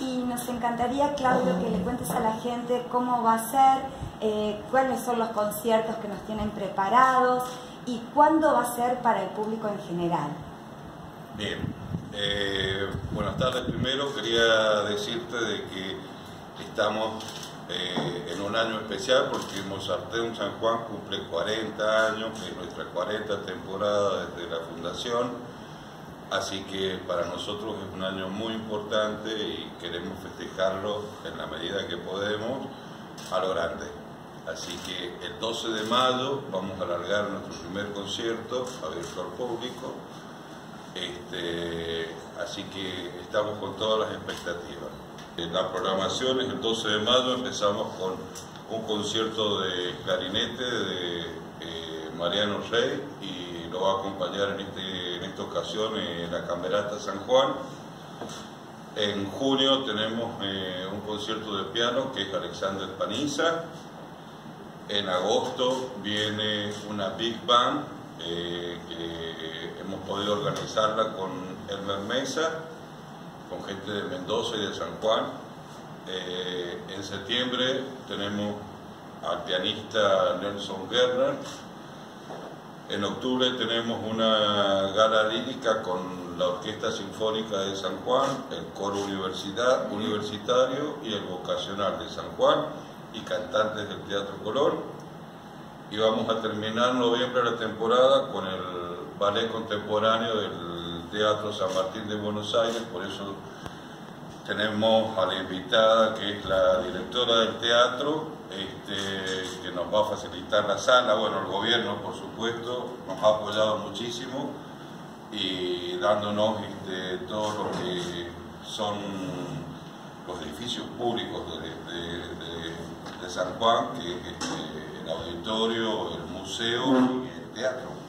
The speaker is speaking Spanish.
y nos encantaría, Claudio, que le cuentes a la gente cómo va a ser, eh, cuáles son los conciertos que nos tienen preparados y cuándo va a ser para el público en general. Bien, eh, buenas tardes primero, quería decirte de que estamos eh, en un año especial porque Mozarteum San Juan cumple 40 años, que es nuestra 40 temporada desde la fundación Así que para nosotros es un año muy importante y queremos festejarlo en la medida que podemos a lo grande. Así que el 12 de mayo vamos a alargar nuestro primer concierto abierto al público. Este, así que estamos con todas las expectativas. La programación es el 12 de mayo, empezamos con un concierto de clarinete de eh, Mariano Rey y lo va a acompañar en este esta ocasión la Camerata San Juan. En junio tenemos eh, un concierto de piano que es Alexander Paniza. En agosto viene una Big Band eh, que hemos podido organizarla con Elmer Mesa, con gente de Mendoza y de San Juan. Eh, en septiembre tenemos al pianista Nelson Gerner en octubre tenemos una gala lírica con la Orquesta Sinfónica de San Juan, el Coro Universidad, Universitario y el Vocacional de San Juan y cantantes del Teatro Color. Y vamos a terminar en noviembre la temporada con el ballet contemporáneo del Teatro San Martín de Buenos Aires, por eso tenemos a la invitada que es la directora del teatro, este, que nos va a facilitar la sala, bueno, el gobierno por supuesto nos ha apoyado muchísimo y dándonos este, todo lo que son los edificios públicos de, San Juan, que es este, el auditorio, el museo y el teatro.